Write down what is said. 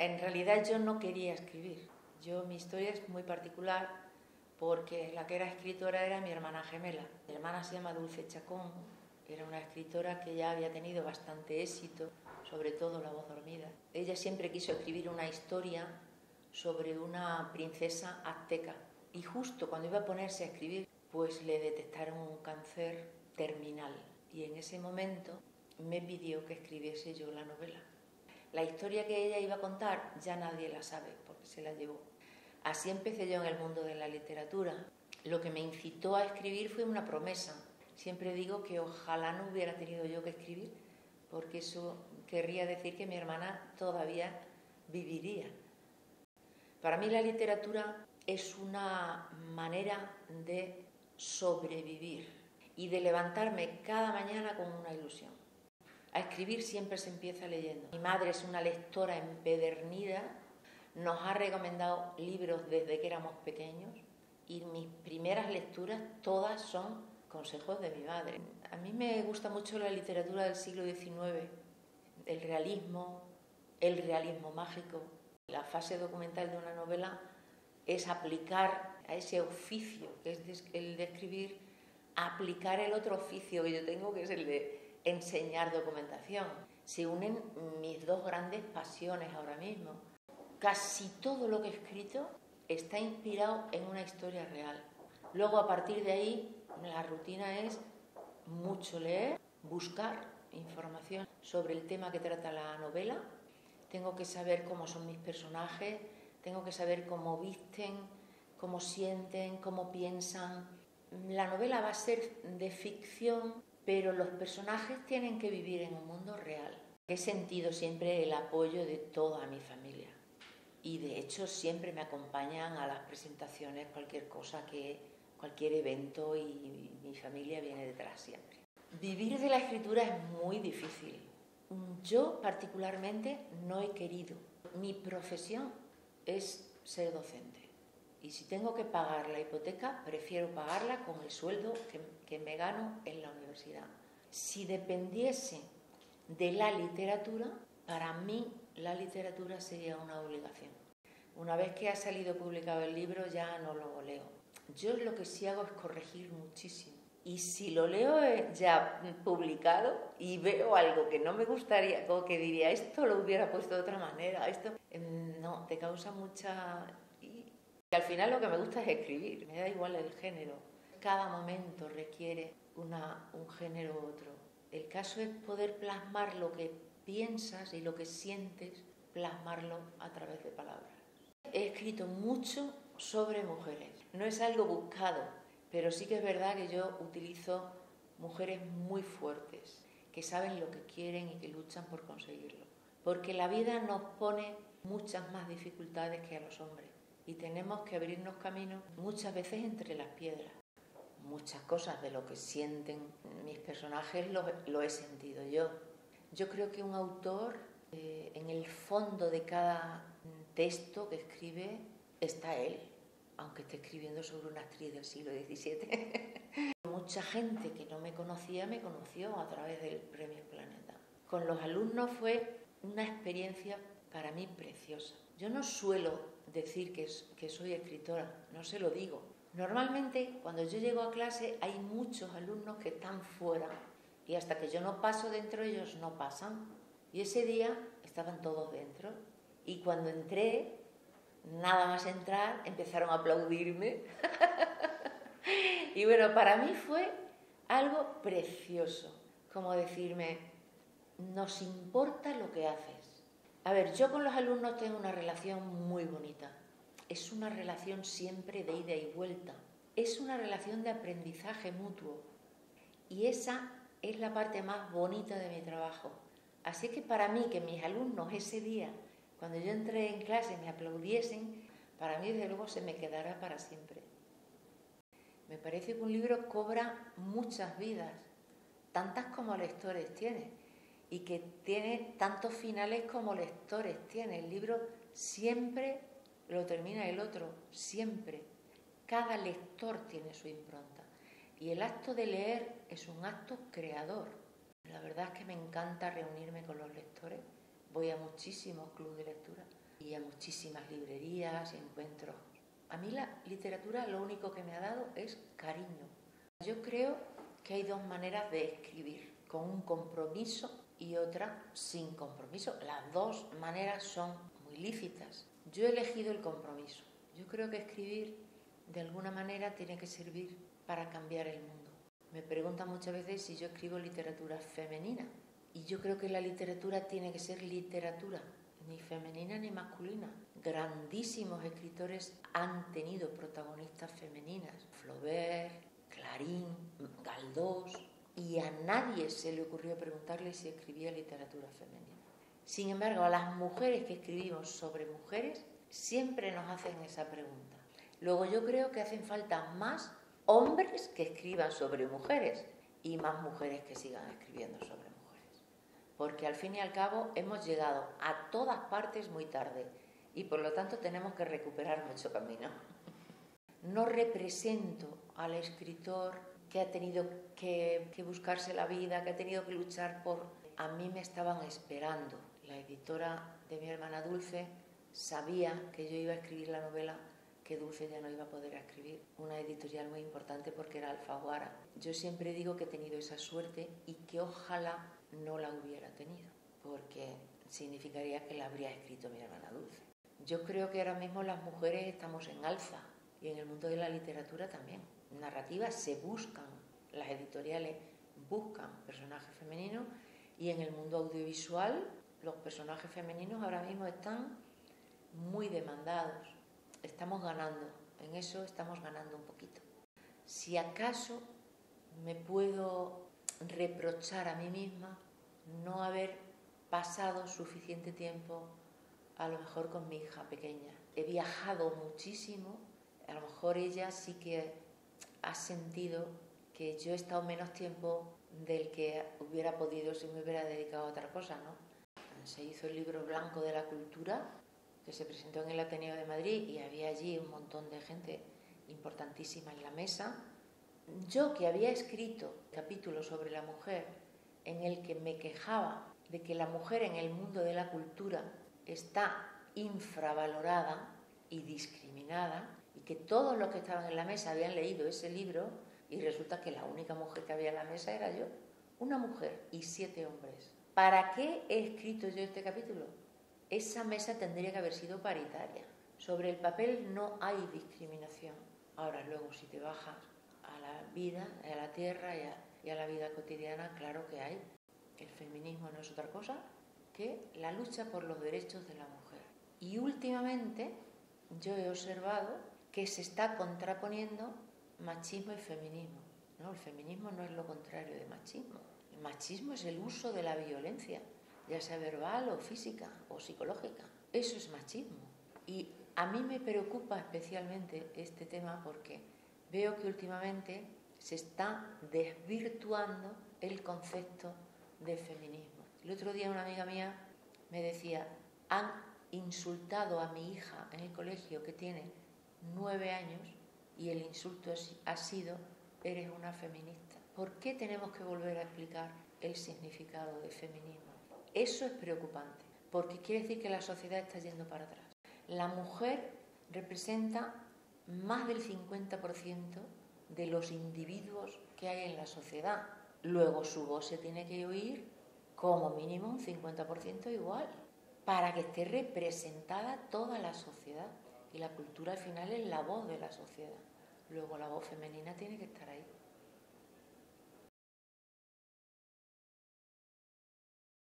En realidad yo no quería escribir. Yo mi historia es muy particular porque la que era escritora era mi hermana gemela. Mi hermana se llama Dulce Chacón, era una escritora que ya había tenido bastante éxito, sobre todo La voz dormida. Ella siempre quiso escribir una historia sobre una princesa azteca y justo cuando iba a ponerse a escribir, pues le detectaron un cáncer terminal y en ese momento me pidió que escribiese yo la novela. La historia que ella iba a contar ya nadie la sabe porque se la llevó. Así empecé yo en el mundo de la literatura. Lo que me incitó a escribir fue una promesa. Siempre digo que ojalá no hubiera tenido yo que escribir, porque eso querría decir que mi hermana todavía viviría. Para mí la literatura es una manera de sobrevivir y de levantarme cada mañana con una ilusión. A escribir siempre se empieza leyendo. Mi madre es una lectora empedernida nos ha recomendado libros desde que éramos pequeños y mis primeras lecturas todas son consejos de mi madre. A mí me gusta mucho la literatura del siglo XIX, el realismo, el realismo mágico. La fase documental de una novela es aplicar a ese oficio que es el de escribir, aplicar el otro oficio que yo tengo, que es el de enseñar documentación. Se unen mis dos grandes pasiones ahora mismo casi todo lo que he escrito está inspirado en una historia real. Luego, a partir de ahí, la rutina es mucho leer, buscar información sobre el tema que trata la novela. Tengo que saber cómo son mis personajes, tengo que saber cómo visten, cómo sienten, cómo piensan. La novela va a ser de ficción, pero los personajes tienen que vivir en un mundo real. He sentido siempre el apoyo de toda mi familia y de hecho siempre me acompañan a las presentaciones cualquier cosa que cualquier evento y mi familia viene detrás siempre. Vivir de la escritura es muy difícil. Yo particularmente no he querido. Mi profesión es ser docente. Y si tengo que pagar la hipoteca, prefiero pagarla con el sueldo que, que me gano en la universidad. Si dependiese de la literatura, para mí la literatura sería una obligación. Una vez que ha salido publicado el libro ya no lo leo. Yo lo que sí hago es corregir muchísimo. Y si lo leo eh, ya publicado y veo algo que no me gustaría, como que diría, esto lo hubiera puesto de otra manera, esto em, no, te causa mucha... Y al final lo que me gusta es escribir, me da igual el género. Cada momento requiere un género u otro. El caso es poder plasmar lo que piensas y lo que sientes, plasmarlo a través de palabras. He escrito mucho sobre mujeres. No es algo buscado, pero sí que es verdad que yo utilizo mujeres muy fuertes, que saben lo que quieren y que luchan por conseguirlo. Porque la vida nos pone muchas más dificultades que a los hombres y tenemos que abrirnos caminos muchas veces entre las piedras. Muchas cosas de lo que sienten mis personajes lo, he sentido yo. Yo creo que un autor, eh, en el fondo de cada texto que escribe, está él, aunque esté escribiendo sobre una actriz del siglo XVII. Mucha gente que no me conocía me conoció a través del Premio Planeta. Con los alumnos fue una experiencia para mí preciosa. Yo no suelo decir que, soy escritora, no se lo digo. Normalmente cuando yo llego a clase hay muchos alumnos que están fuera y hasta que yo no paso dentro ellos no pasan. Y ese día estaban todos dentro. Y cuando entré, nada más entrar, empezaron a aplaudirme. y bueno, para mí fue algo precioso, como decirme, nos importa lo que haces. A ver, yo con los alumnos tengo una relación muy bonita. Es una relación siempre de ida y vuelta. Es una relación de aprendizaje mutuo. Y esa es la parte más bonita de mi trabajo. Así que para mí que mis alumnos ese día, cuando yo entré en clase, me aplaudiesen, para mí desde luego se me quedará para siempre. Me parece que un libro cobra muchas vidas, tantas como lectores tiene, y que tiene tantos finales como lectores tiene. El libro siempre lo termina el otro, siempre. Cada lector tiene su impronta. Y el acto de leer es un acto creador. La verdad es que me encanta reunirme con los lectores. Voy a muchísimos clubes de lectura. y a muchísimas librerías y encuentros. A mí la literatura lo único que me ha dado es cariño. Yo creo que hay dos maneras de escribir, con un compromiso y otra sin compromiso. Las dos maneras son muy lícitas. Yo he elegido el compromiso. Yo creo que escribir de alguna manera tiene que servir para cambiar el mundo. Me preguntan muchas veces si yo escribo literatura femenina. Y yo creo que la literatura tiene que ser literatura, ni femenina ni masculina. Grandísimos escritores han tenido protagonistas femeninas. Flaubert, Clarín, Galdós. Y a nadie se le ocurrió preguntarle si escribía literatura femenina. Sin embargo, a las mujeres que escribimos sobre mujeres siempre nos hacen esa pregunta. Luego yo creo que hacen falta más hombres que escriban sobre mujeres y más mujeres que sigan escribiendo sobre mujeres. Porque al fin y al cabo hemos llegado a todas partes muy tarde y por lo tanto tenemos que recuperar mucho camino. No represento al escritor que ha tenido que, buscarse la vida, que ha tenido que luchar por... A mí me estaban esperando. La editora de mi hermana Dulce sabía que yo iba a escribir la novela que Dulce ya no iba a poder escribir. Una editorial muy importante porque era Alfaguara. Yo siempre digo que he tenido esa suerte y que ojalá no la hubiera tenido, porque significaría que la habría escrito mi hermana Dulce. Yo creo que ahora mismo las mujeres estamos en alza y en el mundo de la literatura también. Narrativas se buscan, las editoriales buscan personajes femeninos y en el mundo audiovisual los personajes femeninos ahora mismo están muy demandados estamos ganando, en eso estamos ganando un poquito. Si acaso me puedo reprochar a mí misma no haber pasado suficiente tiempo a lo mejor con mi hija pequeña. He viajado muchísimo, a lo mejor ella sí que ha sentido que yo he estado menos tiempo del que hubiera podido si me hubiera dedicado a otra cosa, ¿no? Se hizo el libro blanco de la cultura que se presentó en el Ateneo de Madrid y había allí un montón de gente importantísima en la mesa. Yo que había escrito capítulos sobre la mujer en el que me quejaba de que la mujer en el mundo de la cultura está infravalorada y discriminada y que todos los que estaban en la mesa habían leído ese libro y resulta que la única mujer que había en la mesa era yo, una mujer y siete hombres. ¿Para qué he escrito yo este capítulo? esa mesa tendría que haber sido paritaria. Sobre el papel no hay discriminación. Ahora luego si te bajas a la vida, a la tierra y a, la vida cotidiana, claro que hay. El feminismo no es otra cosa que la lucha por los derechos de la mujer. Y últimamente yo he observado que se está contraponiendo machismo y feminismo. No, el feminismo no es lo contrario de machismo. El machismo es el uso de la violencia ya sea verbal o física o psicológica. Eso es machismo. Y a mí me preocupa especialmente este tema porque veo que últimamente se está desvirtuando el concepto de feminismo. El otro día una amiga mía me decía, han insultado a mi hija en el colegio que tiene nueve años y el insulto ha sido, eres una feminista. ¿Por qué tenemos que volver a explicar el significado de feminismo? Eso es preocupante, porque quiere decir que la sociedad está yendo para atrás. La mujer representa más del 50% de los individuos que hay en la sociedad. Luego su voz se tiene que oír como mínimo un 50% igual, para que esté representada toda la sociedad. Y la cultura al final es la voz de la sociedad. Luego la voz femenina tiene que estar ahí.